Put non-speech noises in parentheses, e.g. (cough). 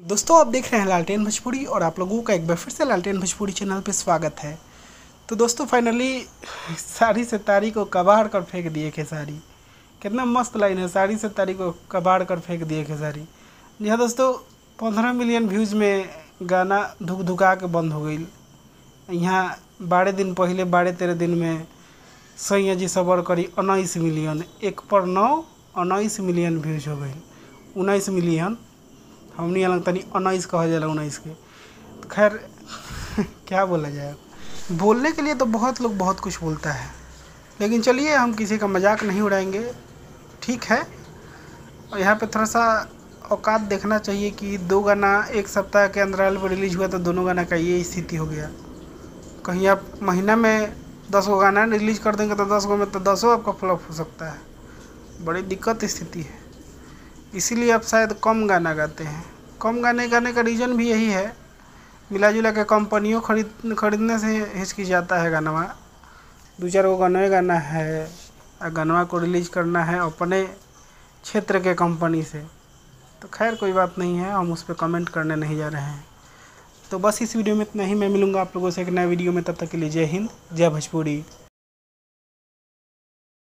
दोस्तों, आप देख रहे हैं लालटेन भोजपुरी और आप लोगों का एक बार फिर से लालटेन भोजपुरी चैनल पर स्वागत है। तो दोस्तों फाइनली साड़ी से तारी को कबाड़ कर फेंक दिए खेसारी कितना मस्त लाइन है, साड़ी से तारी को कबाड़ कर फेंक दिए खेसारी जी हाँ दोस्तों, पंद्रह मिलियन व्यूज़ में गाना धुक धुका के बंद हो गई। यहाँ बारह दिन पहले, बारह तेरह दिन में सैया जी सबर करी, उन्नीस मिलियन एक पर नौ, उन्नीस मिलियन व्यूज़ हो गई। उन्नीस मिलियन हमनी अलग, तनी उन्नीस कहा जाला उन्नीस के। तो खैर, (laughs) क्या बोला जाए? बोलने के लिए तो बहुत लोग बहुत कुछ बोलता है। लेकिन चलिए, हम किसी का मज़ाक नहीं उड़ाएँगे। ठीक है? और यहाँ पे थोड़ा सा औकात देखना चाहिए कि दो गाना एक सप्ताह के अंतराल पर रिलीज़ हुआ तो दोनों गाना का ये स्थिति हो गया। कहीं आप महीना में दस गो गाना रिलीज़ कर देंगे तो दस गो में तो दसों आपका फ्लॉप हो सकता है। बड़ी दिक्कत स्थिति है। इसीलिए आप शायद कम गाना गाते हैं। कम गाने गाने का रीज़न भी यही है। मिला जुला के कंपनियों खरीद, खरीदने से हिचकी जाता है गाना। दो चार गो गाना गाना है। और गाना को रिलीज़ करना है अपने क्षेत्र के कंपनी से। तो खैर, कोई बात नहीं है। हम उस पर कमेंट करने नहीं जा रहे हैं। तो बस इस वीडियो में इतना ही। मैं मिलूँगा आप लोगों से एक नए वीडियो में। तब तक के लिए जय हिंद, जय भोजपुरी।